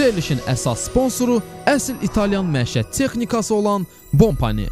Verilişin əsas sponsoru əsl İtalyan məişət texnikası olan Bompani.